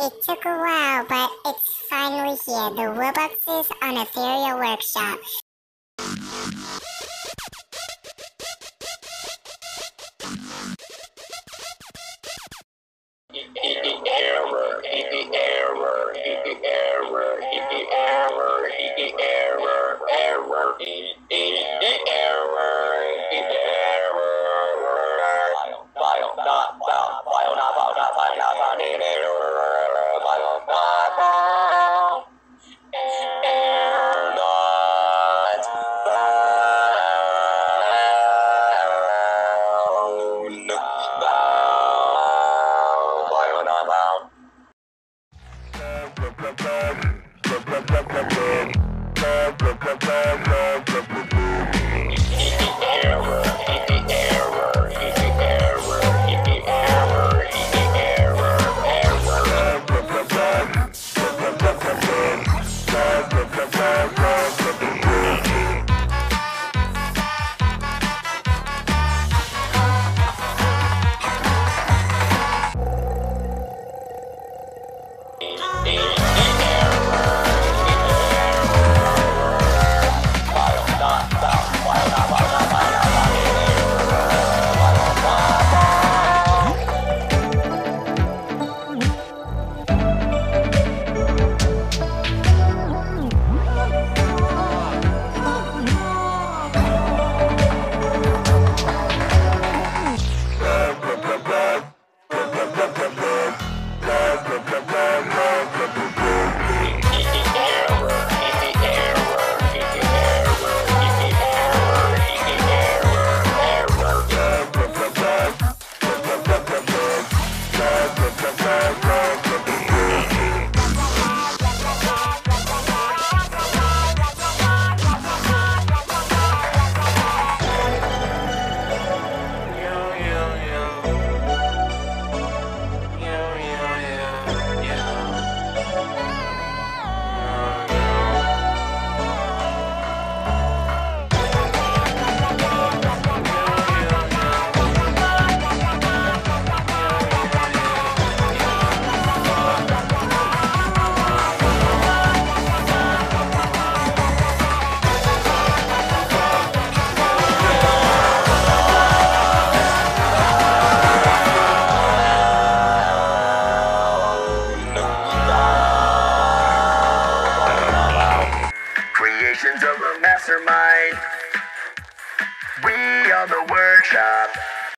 It took a while, but it's finally here. The Wubboxes on Ethereal Workshop. Error. Error. Error. Error. Error. Error. Error. Error. Error. Error. Error. visions of a mastermind. We are the workshop.